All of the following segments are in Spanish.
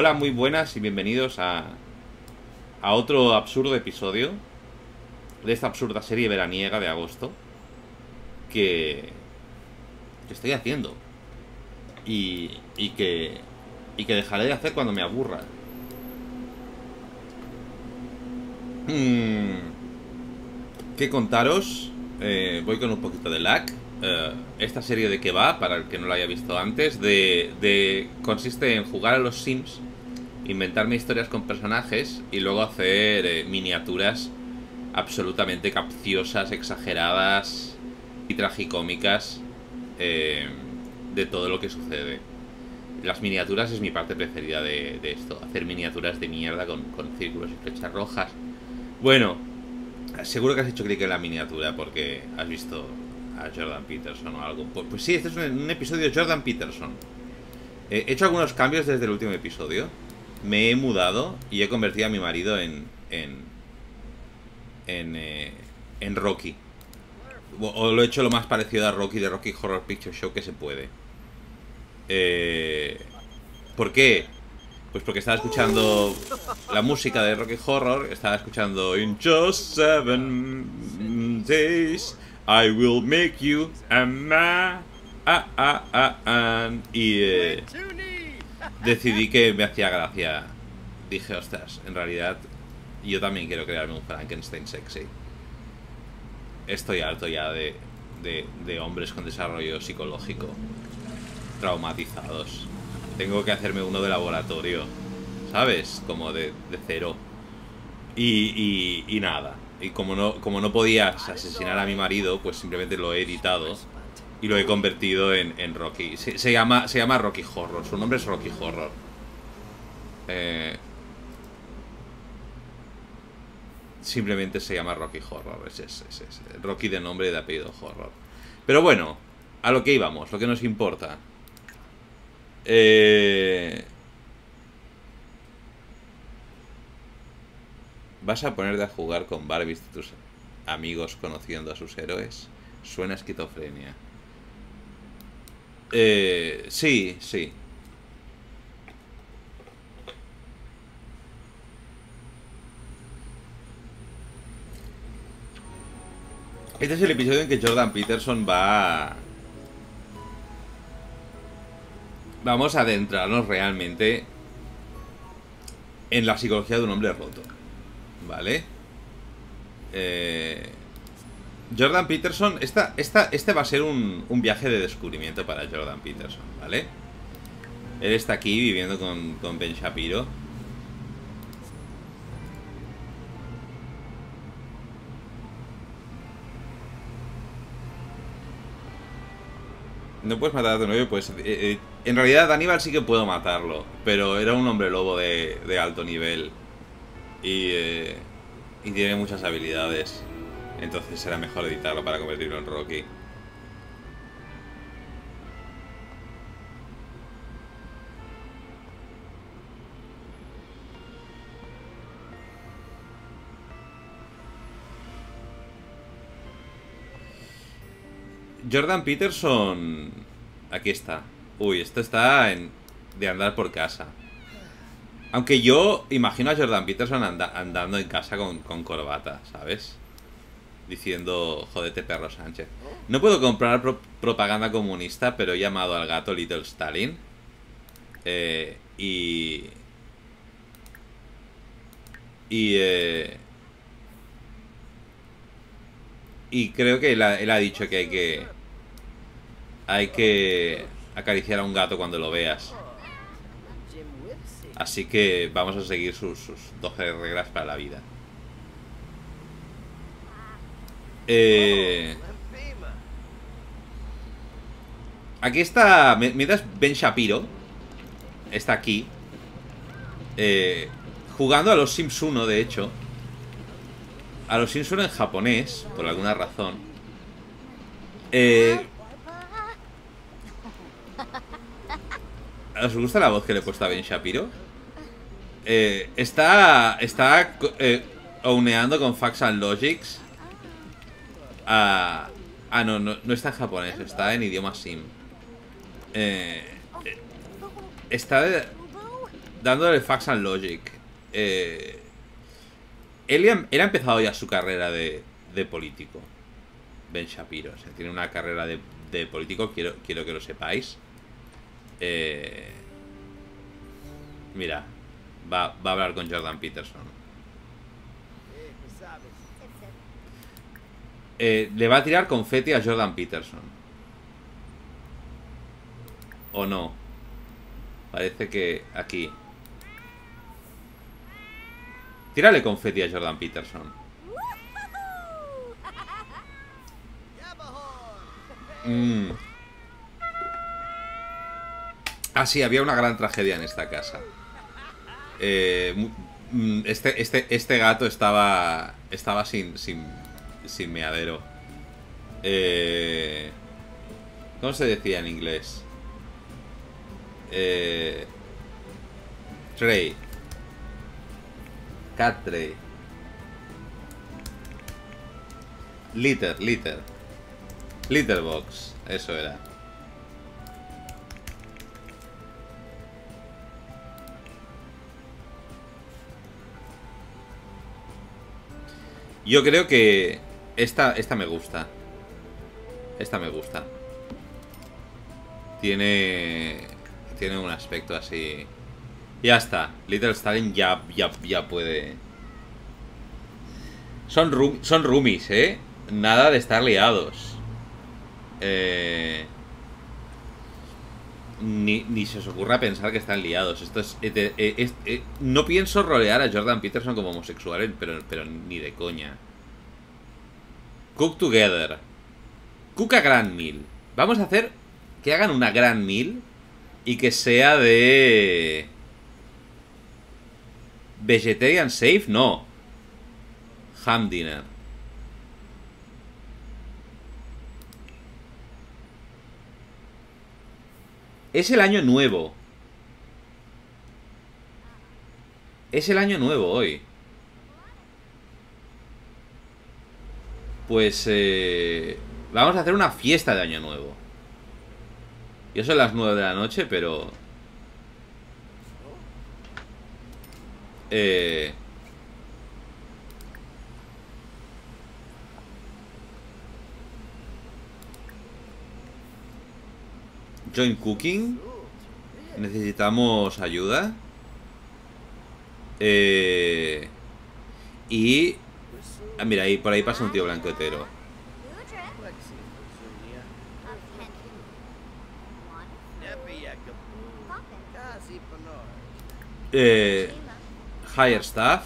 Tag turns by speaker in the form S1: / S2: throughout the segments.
S1: Hola, muy buenas y bienvenidos a, a otro absurdo episodio de esta absurda serie veraniega de agosto que, que estoy haciendo y, y, que, y que dejaré de hacer cuando me aburra. Hmm, ¿Qué contaros? Eh, voy con un poquito de lag. Eh, esta serie de que va, para el que no lo haya visto antes, de, de, consiste en jugar a los Sims, inventarme historias con personajes y luego hacer eh, miniaturas absolutamente capciosas, exageradas y tragicómicas eh, de todo lo que sucede. Las miniaturas es mi parte preferida de, de esto, hacer miniaturas de mierda con, con círculos y flechas rojas. Bueno, seguro que has hecho clic en la miniatura porque has visto a Jordan Peterson o algo. Pues, pues sí, este es un, episodio de Jordan Peterson. He hecho algunos cambios desde el último episodio. Me he mudado y he convertido a mi marido en. en. en, eh, en Rocky. O, lo he hecho lo más parecido a Rocky de Rocky Horror Picture Show que se puede. Eh, ¿Por qué? Pues porque estaba escuchando la música de Rocky Horror, estaba escuchando In just seven days I will make you a ma ah, ah, ah, ah. y eh, decidí que me hacía gracia. Dije, ostras, en realidad yo también quiero crearme un Frankenstein sexy. Estoy harto ya de, de, de hombres con desarrollo psicológico traumatizados. Tengo que hacerme uno de laboratorio, ¿sabes? Como de, de cero. Y, y, y nada. Y como no, como no podías asesinar a mi marido, pues simplemente lo he editado y lo he convertido en, en Rocky. Se, llama, se llama Rocky Horror, su nombre es Rocky Horror. Eh, simplemente se llama Rocky Horror, es, es, es, es, Rocky de nombre y de apellido Horror. Pero bueno, a lo que íbamos, lo que nos importa. Eh... ¿Vas a ponerte a jugar con Barbies de tus amigos conociendo a sus héroes? Suena esquizofrenia. Eh, sí, sí. Este es el episodio en que Jordan Peterson va... Vamos a adentrarnos realmente en la psicología de un hombre roto. ¿Vale? Eh, Jordan Peterson, esta, esta, este va a ser un, un, viaje de descubrimiento para Jordan Peterson, ¿vale? Él está aquí viviendo con, con Ben Shapiro. No puedes matar a tu novio, pues... Eh, eh, en realidad Aníbal sí que puedo matarlo, pero era un hombre lobo de, de alto nivel. Y, eh, y tiene muchas habilidades. Entonces será mejor editarlo para convertirlo en Rocky. Jordan Peterson... Aquí está. Uy, esto está en... de andar por casa. Aunque yo imagino a Jordan Peterson anda, andando en casa con, con, corbata, ¿sabes? Diciendo, jodete perro Sánchez. No puedo comprar pro propaganda comunista, pero he llamado al gato Little Stalin. Eh, y... Y... Eh, y creo que él ha, dicho que hay que... Hay que acariciar a un gato cuando lo veas. Así que vamos a seguir sus, sus 12 reglas para la vida. Eh... Aquí está... Mientras Ben Shapiro está aquí. Eh, jugando a los Sims 1, de hecho. A los Sims 1 en japonés, por alguna razón. Eh... ¿Os gusta la voz que le he puesto a Ben Shapiro? Eh, está está eh, ouneando con Facts and Logics. Ah, ah no, no, no, está en japonés, está en idioma sim. Eh, está dándole Facts and Logic. Eh, él ha empezado ya su carrera de, de político. Ben Shapiro. O sea, tiene una carrera de, de político, quiero, quiero que lo sepáis. Eh, mira, va, va a hablar con Jordan Peterson. Eh, le va a tirar confeti a Jordan Peterson. ¿O no? Parece que aquí. Tírale confeti a Jordan Peterson. Mm. Ah, sí, había una gran tragedia en esta casa. Eh, mm, este, este, este gato estaba. Estaba sin. sin. Sin meadero. Eh, ¿Cómo se decía en inglés? Eh, tray. Cat tray. Litter, litter. Litter box, eso era. Yo creo que esta, esta me gusta. Esta me gusta. Tiene tiene un aspecto así. Ya está. Little Stalin ya, ya, ya puede. Son, room- son roomies, ¿eh? Nada de estar liados. Eh, Ni, ni se os ocurra pensar que están liados. Esto es, eh, eh, eh, no pienso rolear a Jordan Peterson como homosexual, pero, pero ni de coña. Cook together. Cook a Grand Meal. Vamos a hacer que hagan una Grand Meal y que sea de... Vegetarian safe, no. Ham dinner. Es el año nuevo. Es el año nuevo hoy. Pues eh, vamos a hacer una fiesta de año nuevo. Yo son las 9 de la noche, pero... Eh... Join Cooking. Necesitamos ayuda. Eh... Y... Ah, mira, ahí, por ahí pasa un tío blanco hetero. Eh... Higher staff.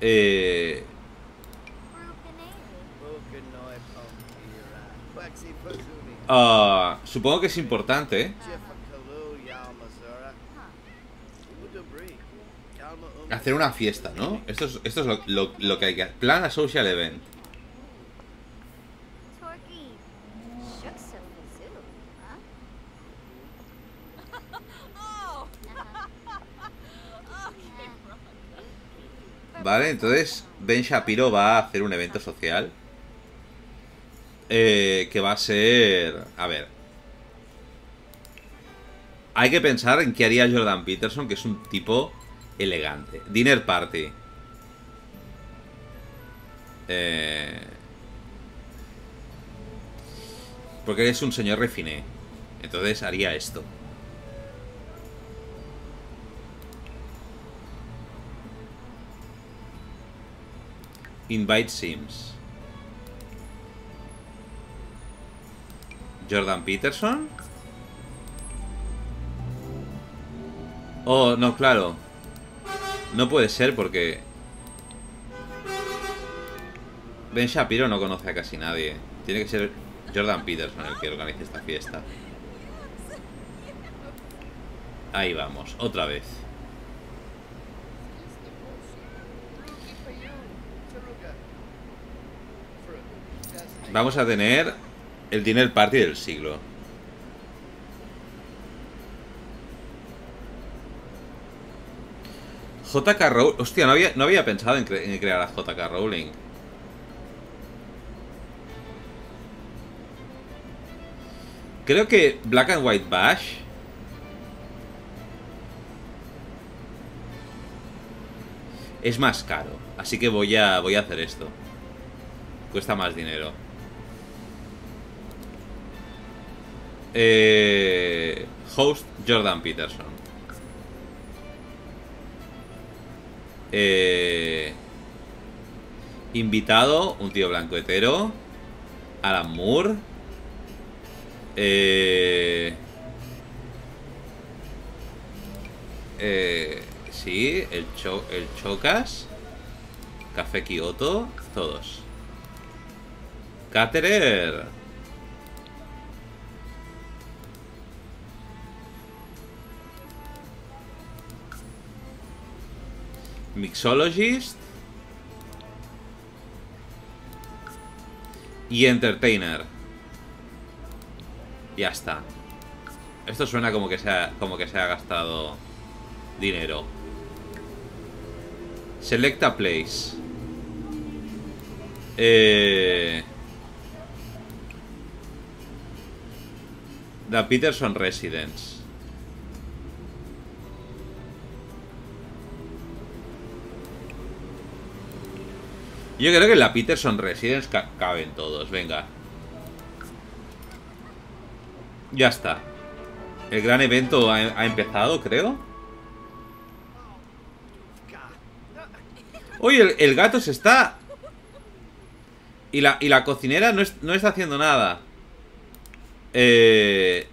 S1: Eh... ah, supongo que es importante, Hacer una fiesta, ¿no? Esto es, esto es lo, lo- lo que hay que hacer. Plan a social event. Vale, entonces Ben Shapiro va a hacer un evento social. eh, que va a ser... A ver. Hay que pensar en qué haría Jordan Peterson, que es un tipo elegante. Dinner party. Eh, porque eres un señor refiné. Entonces haría esto. Invite Sims. Jordan Peterson. Oh, no, claro. No puede ser porque... Ben Shapiro no conoce a casi nadie. Tiene que ser Jordan Peterson el que organice esta fiesta. Ahí vamos, otra vez. Vamos a tener el dinner party del siglo. JK Rowling. Hostia, no había, no había pensado en, cre- en crear a JK Rowling. Creo que Black and White Bash es más caro, así que voy a voy a hacer esto. Cuesta más dinero. Eh, host Jordan Peterson. Eh, invitado, un tío blanco hetero. Alan Moore. Eh, eh, sí, el, el Chocas. Café Kioto. Todos. Caterer. Mixologist. Y Entertainer. Ya está. Esto suena como que se ha, como que se ha gastado dinero. Selecta place. Eh... The Peterson Residence. Yo creo que en la Peterson Residence caben todos, venga. Ya está. El gran evento ha, empezado, creo. Oye, el, gato se está... Y la, y la cocinera no, no está haciendo nada. Eh...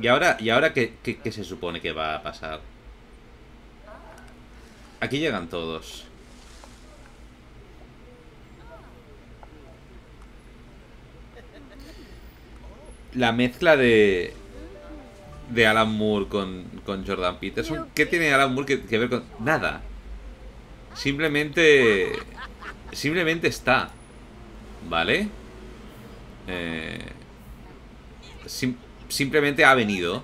S1: ¿Y ahora, y ahora qué, qué, se supone que va a pasar? Aquí llegan todos. La mezcla de... De Alan Moore con, con Jordan Peterson. ¿Qué tiene Alan Moore que, ver con...? Nada. Simplemente... Simplemente está. ¿Vale? Eh simplemente ha venido.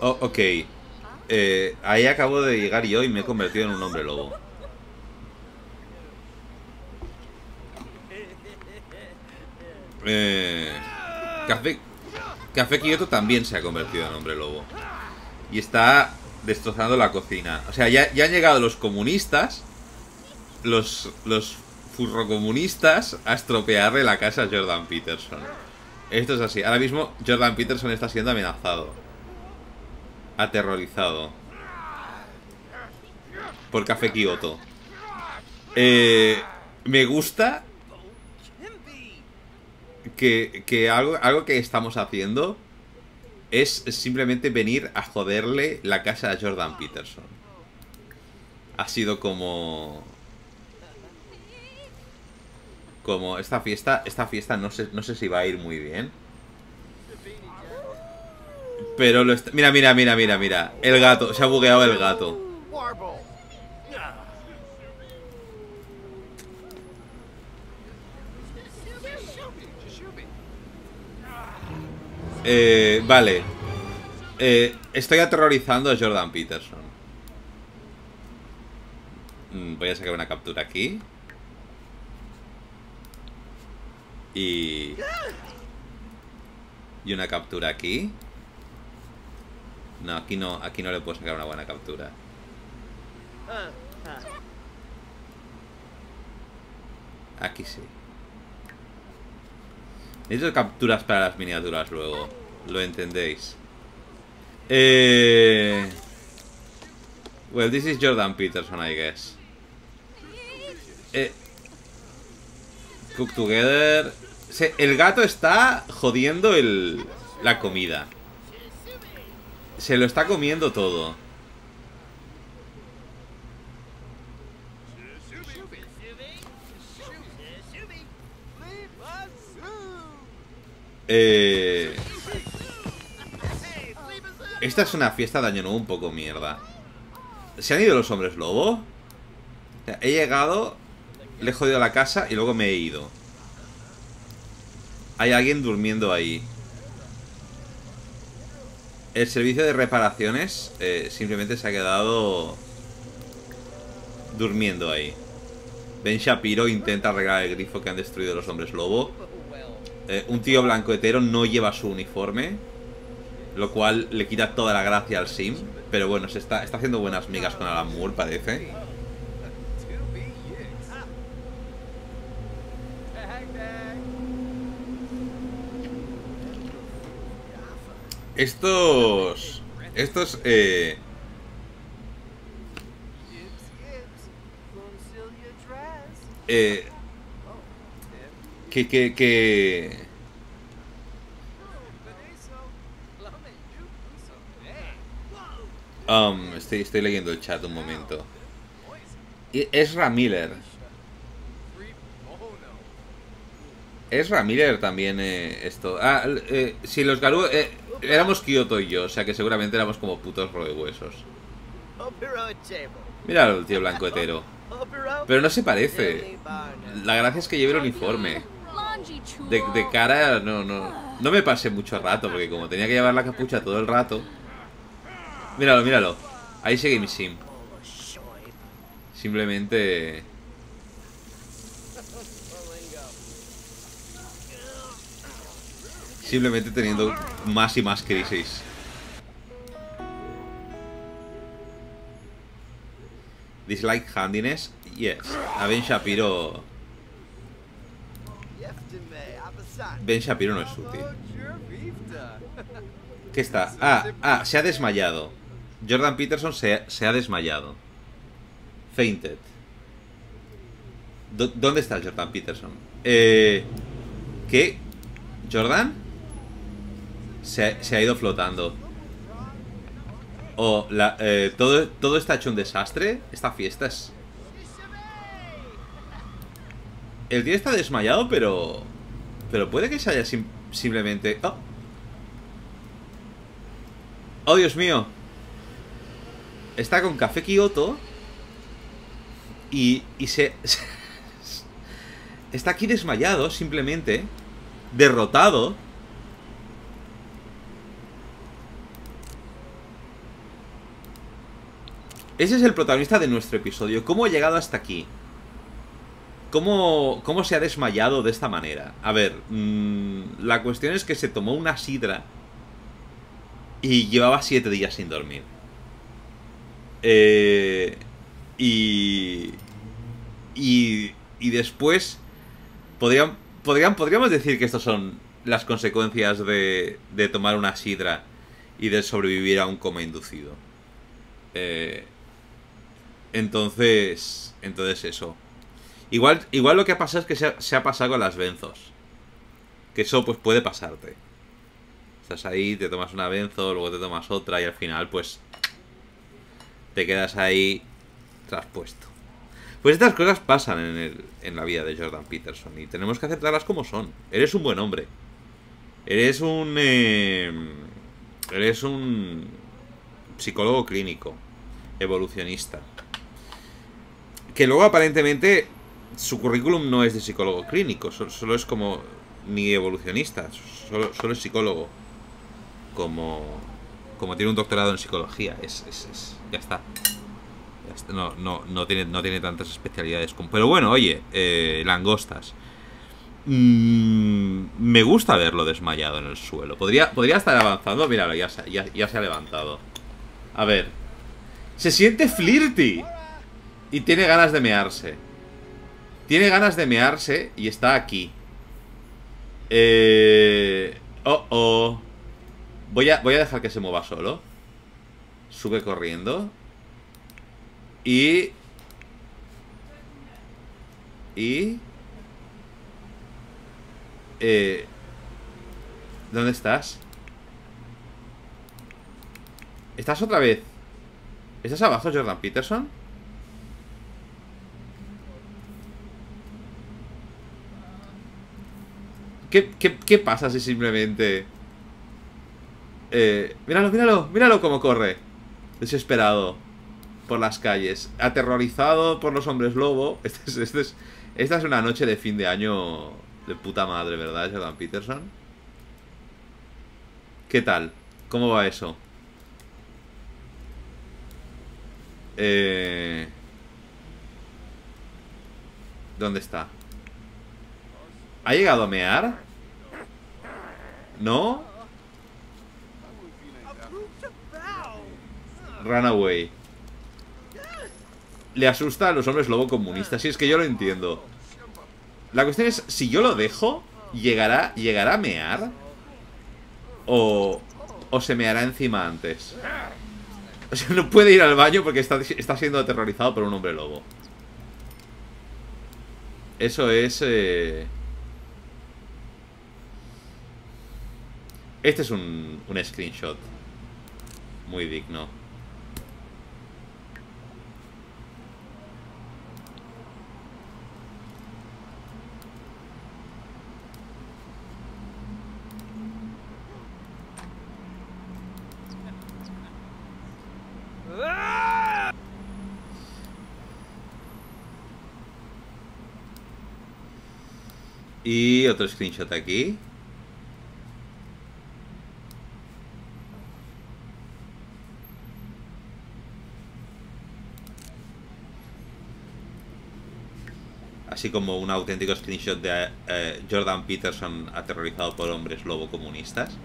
S1: Oh, ok. Eh, ahí acabo de llegar yo y me he convertido en un hombre lobo. Eh, Café, Café Kyoto también se ha convertido en hombre lobo. Y está destrozando la cocina. O sea, ya, han llegado los comunistas, los, los furrocomunistas, a estropearle la casa a Jordan Peterson. Esto es así. Ahora mismo Jordan Peterson está siendo amenazado. Aterrorizado. Por Café Kioto. Eh, me gusta que, que algo, algo que estamos haciendo es simplemente venir a joderle la casa a Jordan Peterson. Ha sido como... Como esta fiesta, esta fiesta no sé, no sé si va a ir muy bien. Pero lo está... Mira, mira, mira, mira, mira. El gato, se ha bugueado el gato. Eh, vale. Eh, estoy aterrorizando a Jordan Peterson. Mm, voy a sacar una captura aquí. Y... Y una captura aquí. No, aquí no, aquí no le puedo sacar una buena captura. Aquí sí. Necesito capturas para las miniaturas luego. Lo entendéis. Eh... Well, this is Jordan Peterson, I guess. Eh... Cook together. El gato está jodiendo el... la comida. Se lo está comiendo todo. Eh... Esta es una fiesta de Nuevo un poco mierda. ¿Se han ido los hombres lobo? he llegado le he jodido la casa y luego me he ido. Hay alguien durmiendo ahí. El servicio de reparaciones eh, simplemente se ha quedado durmiendo ahí. Ben Shapiro intenta arreglar el grifo que han destruido los hombres lobo. Eh, un tío blanco hetero no lleva su uniforme. Lo cual le quita toda la gracia al sim. Pero bueno, se está, está haciendo buenas migas con Alan Moore, parece. Estos... Estos, eh... Eh... Que, que, que... Um, estoy, estoy leyendo el chat un momento. Ezra Miller. Ezra Miller también eh, esto. Ah, eh, si los Garú... Eh, éramos Kyoto y yo, o sea que seguramente éramos como putos huesos Mira el tío blanco hetero. Pero no se parece. La gracia es que lleve el uniforme. De, cara no, no, no me pasé mucho rato, porque como tenía que llevar la capucha todo el rato... Míralo, míralo. Ahí sigue mi sim. Simplemente... Simplemente teniendo más y más crisis. Dislike handiness? Yes. A Shapiro... Ben Shapiro no es útil. ¿Qué está? Ah, ah, se ha desmayado. Jordan Peterson se, se ha desmayado. Fainted. ¿Dónde está Jordan Peterson? Eh, ¿Qué? ¿Jordan? Se, se ha ido flotando. O la, eh, todo, todo está hecho un desastre. Esta fiesta es... El tío está desmayado, pero... Pero puede que se haya simplemente... Oh. oh, Dios mío. Está con Café Kioto. Y, y se... está aquí desmayado, simplemente. Derrotado. Ese es el protagonista de nuestro episodio. ¿Cómo ha llegado hasta aquí? ¿Cómo, cómo se ha desmayado de esta manera? A ver, mmm, la cuestión es que se tomó una sidra y llevaba siete días sin dormir. Eh, y, y, y después podrían, podrían, podríamos decir que estas son las consecuencias de, de tomar una sidra y de sobrevivir a un coma inducido. Eh, entonces, entonces eso. Igual, igual lo que ha pasado es que se ha, pasado con las benzos. Que eso pues puede pasarte. Estás ahí, te tomas una benzo, luego te tomas otra y al final pues te quedas ahí traspuesto. Pues estas cosas pasan en, el, en la vida de Jordan Peterson y tenemos que aceptarlas como son. Eres un buen hombre. Eres un... Eh, eres un psicólogo clínico, evolucionista. Que luego aparentemente su currículum no es de psicólogo clínico, solo, es como ni evolucionista, solo, es psicólogo. Como, como tiene un doctorado en psicología, es, es, ya está. No, no, no, tiene, no tiene tantas especialidades como... Pero bueno, oye, eh, langostas. Mm, me gusta verlo desmayado en el suelo. Podría, podría estar avanzando. Míralo, ya ya, ya se ha levantado. A ver. Se siente flirty. Y tiene ganas de mearse. Tiene ganas de mearse y está aquí. Eh... Oh, oh. Voy a, voy a dejar que se mueva solo. Sube corriendo. Y... Y... Eh... ¿Dónde estás? ¿Estás otra vez? ¿Estás abajo, Jordan Peterson? ¿Qué, pasa si simplemente... Eh, míralo, míralo, míralo cómo corre. Desesperado. Por las calles. Aterrorizado por los hombres lobo. Este es, este es, Esta es una noche de fin de año de puta madre, ¿verdad, Jordan Peterson? ¿Qué tal? ¿Cómo va eso? Eh... ¿Dónde está? ¿Ha llegado a mear? ¿No? Runaway. Le asusta a los hombres lobo comunistas. Si es que yo lo entiendo. La cuestión es, si yo lo dejo, ¿llegará, ¿llegará a mear? ¿O, o se meará encima antes? O sea, no puede ir al baño porque está, está siendo aterrorizado por un hombre lobo. Eso es... Eh... Este es un, un screenshot. Muy digno. Y otro screenshot aquí. Como un auténtico screenshot de eh, Jordan Peterson aterrorizado por hombres lobo comunistas.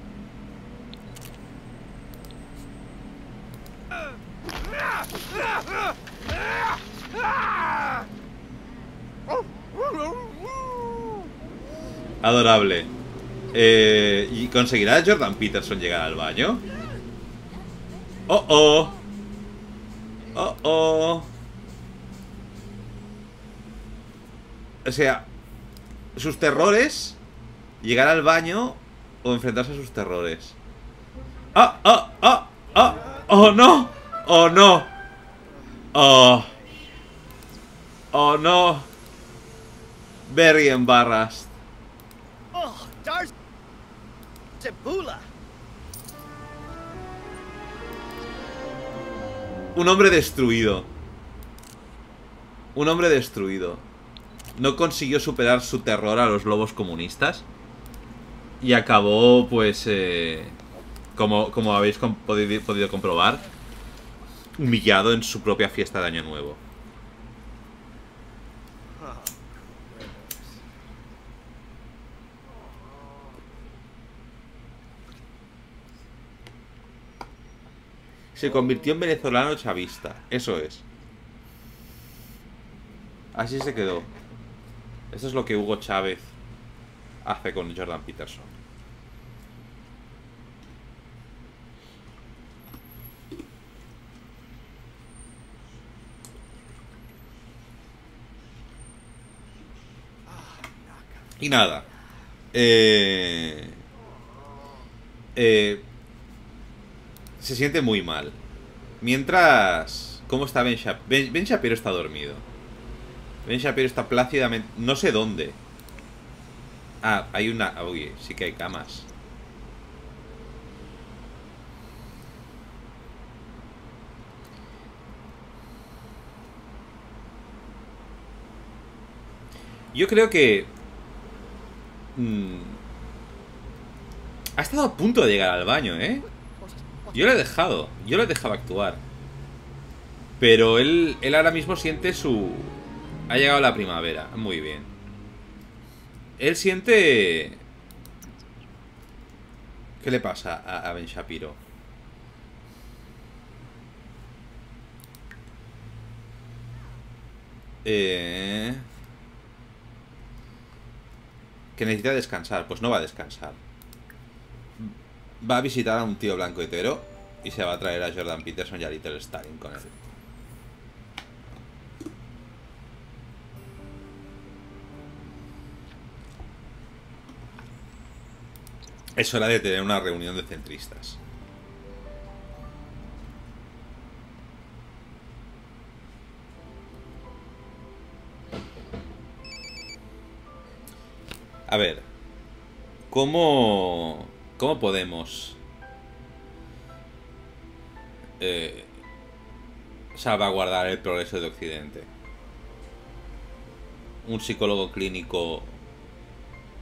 S1: Adorable. Eh, ¿Y conseguirá Jordan Peterson llegar al baño? ¡Oh, oh! ¡Oh, oh! O sea, sus terrores, llegar al baño o enfrentarse a sus terrores. ¡Ah, ah, ah, ah! ¡Oh, no! ¡Oh, no! ¡Oh! ¡Oh, no! Very embarrassed. Un hombre destruido. Un hombre destruido. No consiguió superar su terror a los lobos comunistas. Y acabó, pues, eh, como, como habéis podido comprobar, humillado en su propia fiesta de Año Nuevo. Se convirtió en venezolano chavista. Eso es. Así se quedó. Eso es lo que Hugo Chávez hace con Jordan Peterson. Y nada. Eh, eh, se siente muy mal. Mientras... ¿Cómo está Ben Shapiro? Ben, Shapiro está dormido. Ben Shapiro está plácidamente... No sé dónde. Ah, hay una... Oye, sí que hay camas. Yo creo que... Mm, ha estado a punto de llegar al baño, ¿eh? Yo lo he dejado, yo lo he dejado actuar. Pero él, él ahora mismo siente su... Ha llegado la primavera, muy bien. Él siente... ¿Qué le pasa a, Ben Shapiro? Eh... Que necesita descansar. Pues no va a descansar va a visitar a un tío blanco hetero y se va a traer a Jordan Peterson y a Little Stalin con él. Es hora de tener una reunión de centristas. A ver, ¿cómo ¿Cómo podemos eh, salvaguardar el progreso de Occidente? un psicólogo clínico,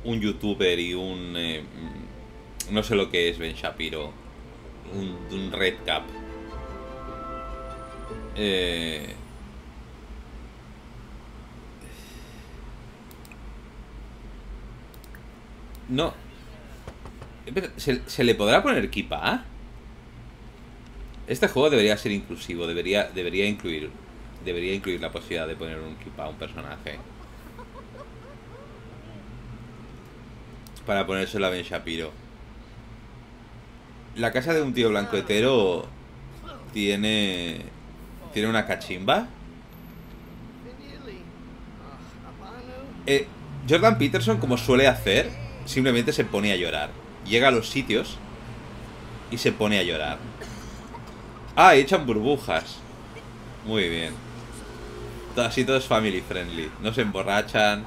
S1: un youtuber y un... eh, no sé lo que es Ben Shapiro. Un, Red Cap. Eh, no. ¿Se, se le podrá poner kipa? Este juego debería ser inclusivo, debería, debería incluir. Debería incluir la posibilidad de poner un kipa a un personaje. Para ponérselo a Ben Shapiro. La casa de un tío blanco hetero tiene. Tiene una cachimba. Eh, Jordan Peterson, como suele hacer, simplemente se pone a llorar. Llega a los sitios y se pone a llorar. Ah, echan burbujas. Muy bien. Así todo es family friendly. No se emborrachan.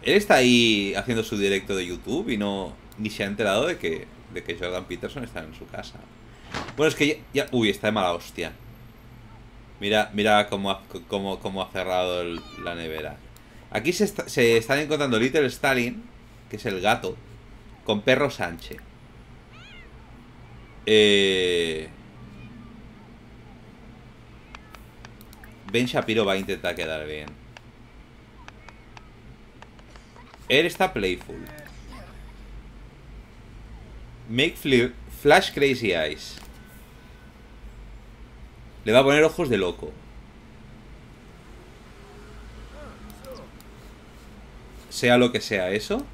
S1: Él está ahí haciendo su directo de YouTube y no ni se ha enterado de que, de que Jordan Peterson está en su casa. Bueno, es que ya... ya- uy, está de mala hostia. Mira, mira cómo ha, cómo, cómo ha cerrado la nevera. Aquí se, está- se están encontrando Little Stalin, que es el gato, con Perro Sánchez. Eh... Ben Shapiro va a intentar quedar bien. Él está playful. Make fli- Flash Crazy Eyes. Le va a poner ojos de loco. Sea lo que sea eso.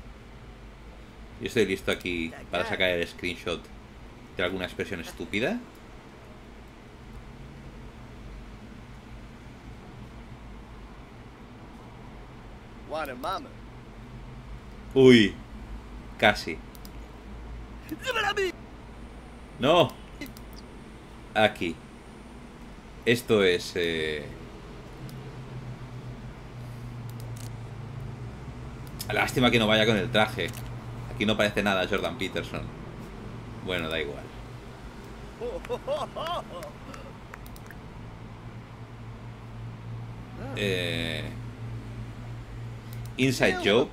S1: Yo estoy listo aquí para sacar el screenshot de alguna expresión estúpida. Uy, casi. No. Aquí. Esto es... Eh... Lástima que no vaya con el traje. Aquí no parece nada Jordan Peterson. Bueno, da igual. Eh... Inside joke.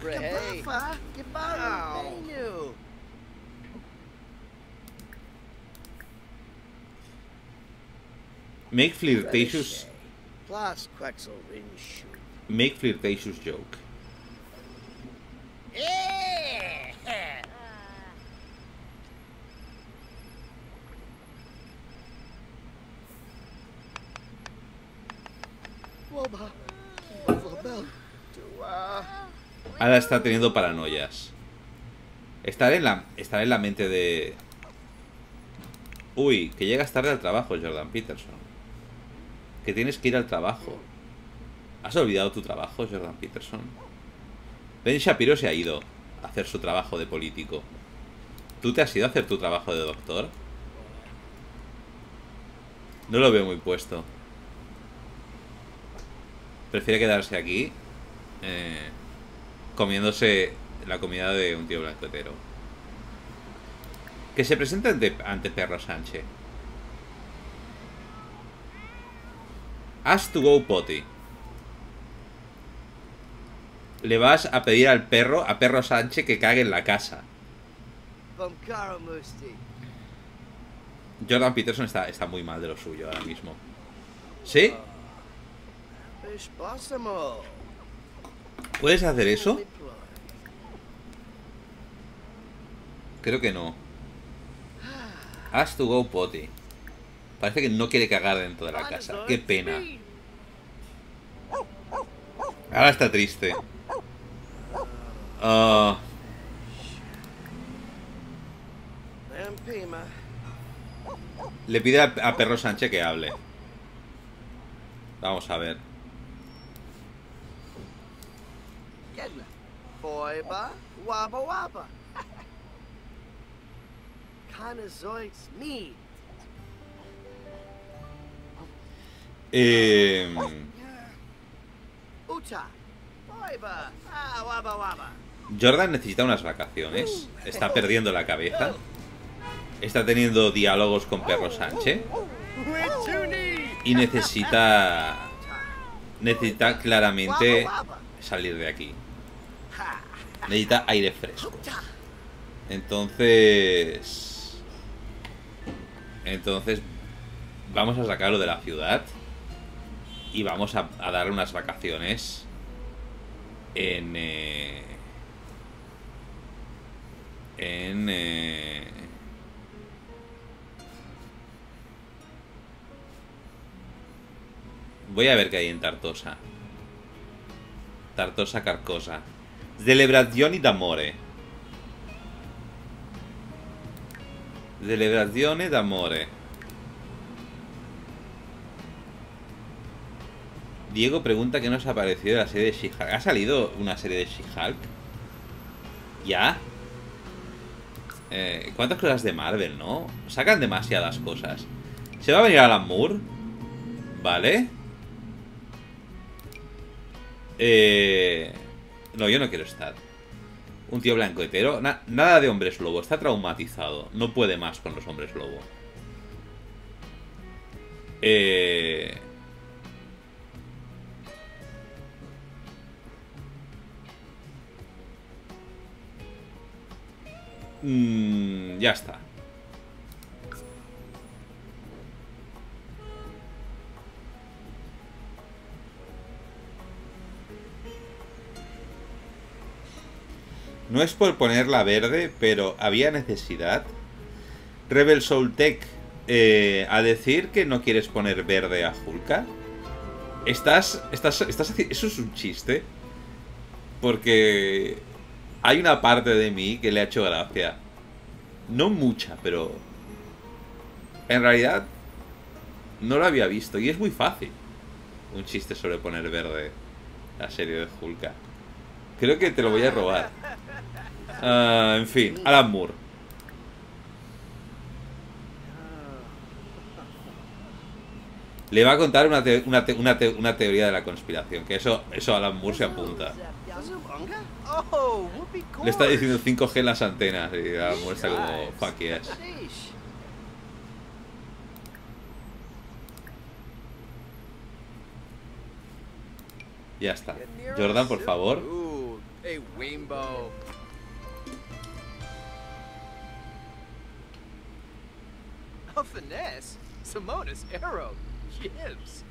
S1: Make flirtatious...
S2: Plus.
S1: Make flirtatious joke.
S2: Uh,
S1: Ahora está teniendo paranoias. Estar en la, estar en la mente de... Uy, que llegas tarde al trabajo, Jordan Peterson. Que tienes que ir al trabajo. ¿Has olvidado tu trabajo, Jordan Peterson? Ben Shapiro se ha ido a hacer su trabajo de político. ¿Tú te has ido a hacer tu trabajo de doctor? No lo veo muy puesto. Prefiere quedarse aquí. Eh, comiéndose la comida de un tío blanco hetero. Que se presente ante, ante Perro Sánchez. Has to go potty. Le vas a pedir al perro, a Perro Sánchez, que cague en la casa. Jordan Peterson está, está muy mal de lo suyo ahora mismo. ¿Sí?
S2: Bossimo.
S1: ¿Puedes hacer eso? Creo que no. Has to go potty. Parece que no quiere cagar dentro de la casa. Qué pena. Ahora está triste. Ah, le pide a, a Perro Sánchez que hable. Vamos a ver. Eh.
S2: Ah.
S1: Jordan necesita unas vacaciones. Está perdiendo la cabeza. Está teniendo diálogos con Perro Sánchez. Y necesita necesita claramente salir de aquí. Necesita aire fresco. Entonces... Entonces... Vamos a sacarlo de la ciudad. Y vamos a, a dar unas vacaciones. En... eh, en... eh, Voy a ver qué hay en Tartosa. Tartosa Carcosa. Celebrazioni d'amore. Celebrazione d'amore. Diego pregunta qué nos ha parecido la serie de She-Hulk. ¿Ha salido una serie de She-Hulk? ¿Ya? Eh, ¿Cuántas cosas de Marvel, no? Sacan demasiadas cosas. ¿Se va a venir Alan Moore? Vale. Eh... No, yo no quiero estar. Un tío blanco hetero. Na- nada de hombres lobo. Está traumatizado. No puede más con los hombres lobo. Eh... Mm, ya está. No es por ponerla verde, pero había necesidad. Rebel Soul Tech, eh, a decir que no quieres poner verde a Hulka. Estás, estás, estás, eso es un chiste. Porque hay una parte de mí que le ha hecho gracia. No mucha, pero en realidad no lo había visto y es muy fácil. Un chiste sobre poner verde la serie de Hulka. Creo que te lo voy a robar. Ah, en fin, Alan Moore. Le va a contar una, te- una, te- una, te- una teoría de la conspiración, que eso, eso Alan Moore se apunta. Le está diciendo 5G en las antenas y Alan Moore como, fuck yes. Ya está. Jordan, por favor.
S2: Finesse. Simona's arrow. Gibbs.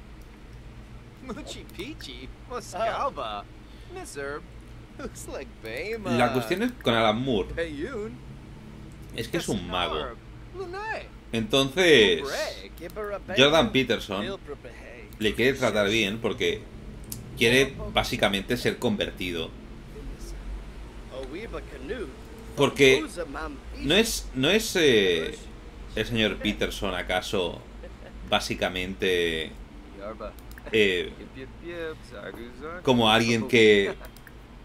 S2: Moochie Peachy. Moscalba. Miss Herb. Looks like Bama.
S1: La cuestión es con Alan Moore. Es que es un mago. Entonces. Jordan Peterson le quiere tratar bien porque quiere básicamente ser convertido. Porque no es, no es eh, el señor Peterson acaso básicamente eh, como alguien que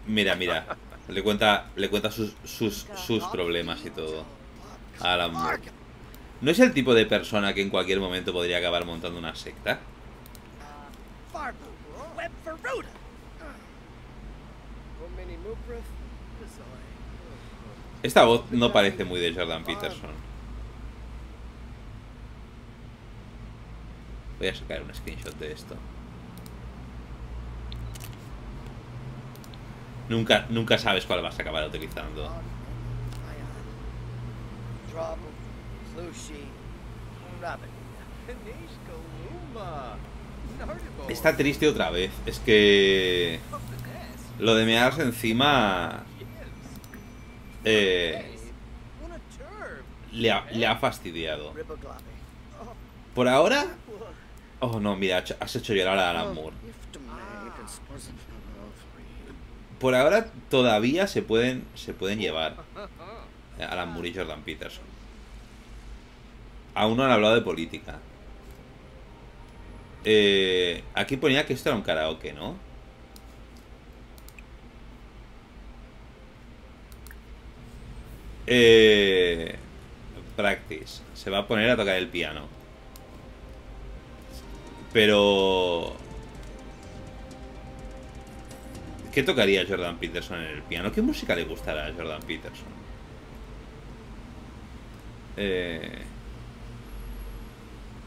S1: mira mira le cuenta le cuenta sus, sus, sus problemas y todo. A Alan Moore. no es el tipo de persona que en cualquier momento podría acabar montando una secta esta voz no parece muy de Jordan Peterson voy a sacar un screenshot de esto nunca nunca sabes cuál vas a acabar utilizando. Está triste otra vez. Es que lo de mearse encima eh, le, ha, le ha fastidiado. Por ahora... Oh, no, mira, has hecho- llorar a Alan Moore. Por ahora todavía se pueden, se pueden llevar eh, Alan Moore y Jordan Peterson. Aún no han hablado de política. Eh, aquí ponía que esto era un karaoke, ¿no? Eh, practice. Se va a poner a tocar el piano. Pero... ¿Qué tocaría Jordan Peterson en el piano? ¿Qué música le gustará a Jordan Peterson? Eh,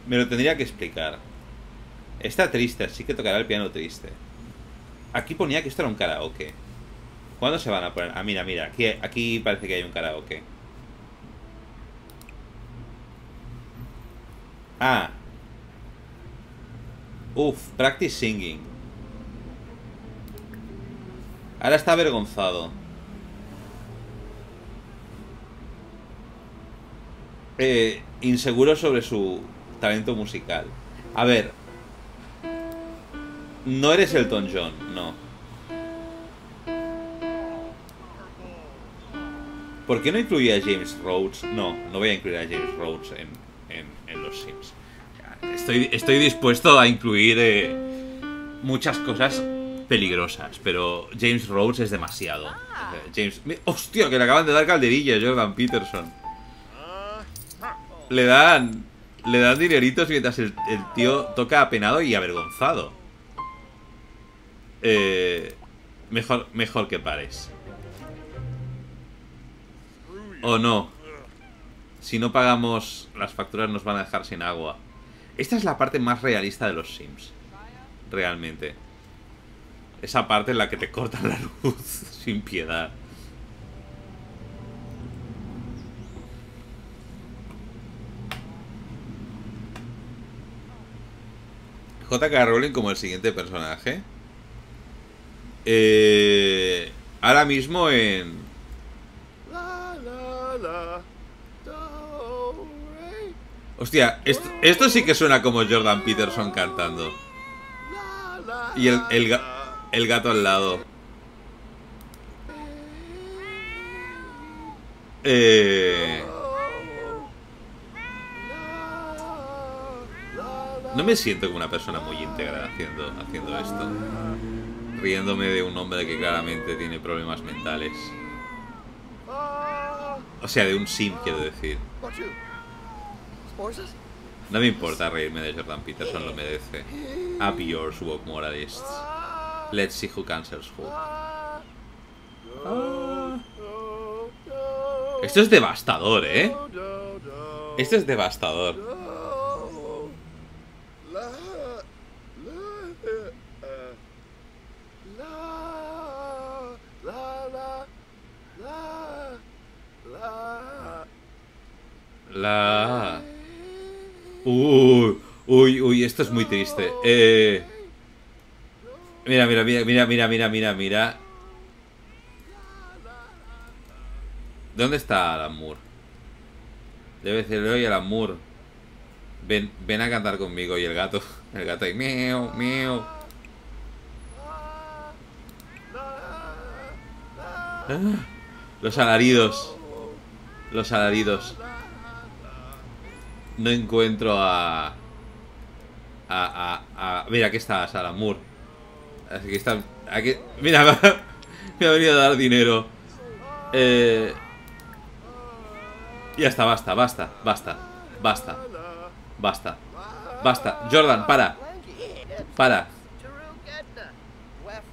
S1: me lo tendría que explicar. Está triste, así que tocará el piano triste. Aquí ponía que esto era un karaoke. ¿Cuándo se van a poner? Ah, mira, mira, aquí, aquí parece que hay un karaoke. Ah. Uf, practice singing. Ahora está avergonzado. Eh, inseguro sobre su talento musical. A ver. No eres Elton John, no. ¿Por qué no incluía a James Rhodes? No, no voy a incluir a James Rhodes en, en- en los Sims. Estoy, estoy dispuesto a incluir eh, muchas cosas peligrosas, pero James Rhodes es demasiado. Eh, James, hostia, que le acaban de dar calderilla a Jordan Peterson. Le dan, le dan dineritos mientras el, el tío toca apenado y avergonzado. Eh, mejor, mejor que pares. O no. Si no pagamos las facturas nos van a dejar sin agua. Esta es la parte más realista de los Sims. Realmente. Esa parte en la que te cortan la luz sin piedad. JK Rowling como el siguiente personaje. Eh, ahora mismo en...
S2: La la la.
S1: Hostia, esto, sí que suena como Jordan Peterson cantando. Y el, el, el gato al lado. Eh, no me siento como una persona muy íntegra haciendo, haciendo esto. Riéndome de un hombre que claramente tiene problemas mentales. O sea, de un sim, quiero decir. No me importa reírme de Jordan Peterson, lo merece. Up yours, woke moralists. Let's see who cancels who.
S2: ah,
S1: Esto es devastador, ¿eh? Esto es devastador.
S2: do, la, la, eh, la, la, la, la, la.
S1: La... Uy, uy, uy, esto es muy triste. Eh... Mira, mira, mira, mira, mira, mira, mira. ¿Dónde está Alan Moore? Debe decirle, oye, Alan Moore. Ven, ven a cantar conmigo. Y el gato, el gato ahí, miau, miau. Ah, los alaridos. Los alaridos. No encuentro a... A, a. Mira, aquí está Alan Moore. Así que está... Aquí... Mira, me ha, me ha venido a dar dinero. Eh... Ya está, basta, basta, basta, basta, basta, basta. Jordan, para, para.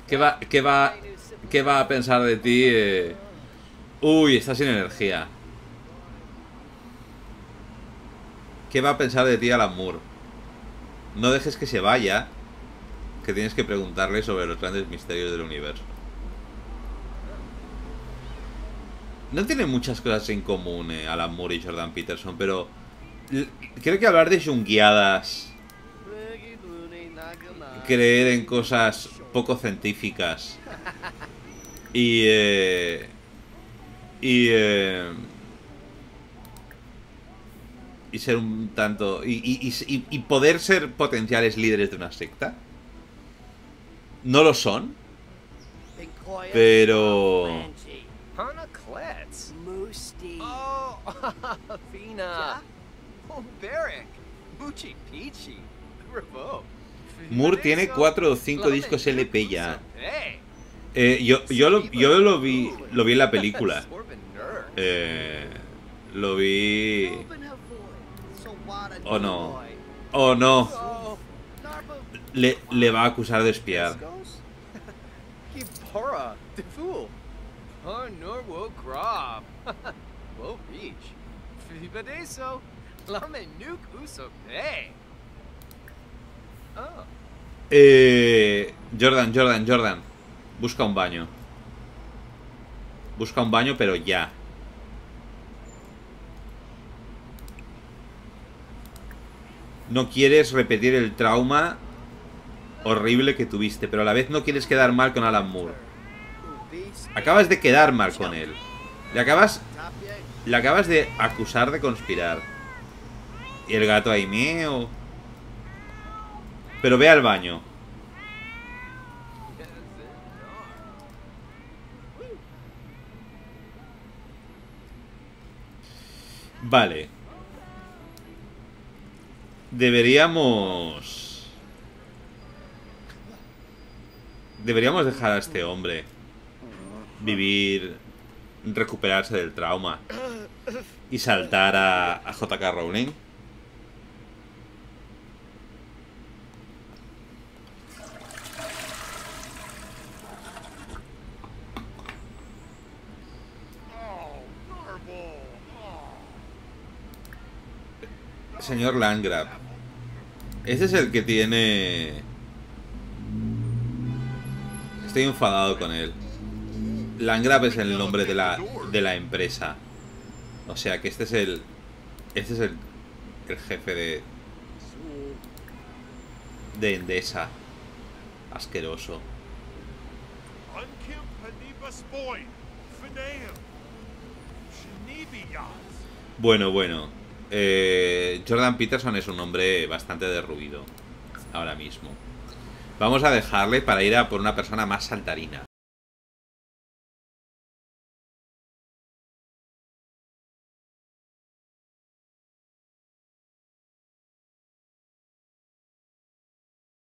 S1: ¿Qué va, qué va, qué va a pensar de ti? eh? Uy, está sin energía. ¿Qué va a pensar de ti Alan Moore? No dejes que se vaya, que tienes que preguntarle sobre los grandes misterios del universo. No tienen muchas cosas en común eh, Alan Moore y Jordan Peterson, pero creo que hablar de junguiadas, creer en cosas poco científicas y eh, y eh, y ser un tanto y, y- y- poder ser potenciales líderes de una secta no lo son pero. Moore tiene cuatro o cinco discos LP ya. Eh, yo, yo, lo, yo lo vi lo vi en la película Eh, lo vi Oh, no. oh no le, le va a acusar de espiar Eh, Jordan, Jordan, Jordan. Busca un baño. Busca un baño, pero ya. No quieres repetir el trauma horrible que tuviste, pero a la vez no quieres quedar mal con Alan Moore. Acabas de quedar mal con él. Le acabas, le acabas de acusar de conspirar. Y el gato ahí meo. Pero ve al baño. Vale. Deberíamos... Deberíamos dejar a este hombre vivir, recuperarse del trauma y saltar a, a JK Rowling. Señor Landgraf. Ese es el que tiene... Estoy enfadado con él. Landgraf es el nombre de la, de la empresa. O sea que este es el... Este es el, el jefe de... De Endesa. Asqueroso. Bueno, bueno. Eh, Jordan Peterson es un hombre bastante derruido ahora mismo. Vamos a dejarle para ir a por una persona más saltarina.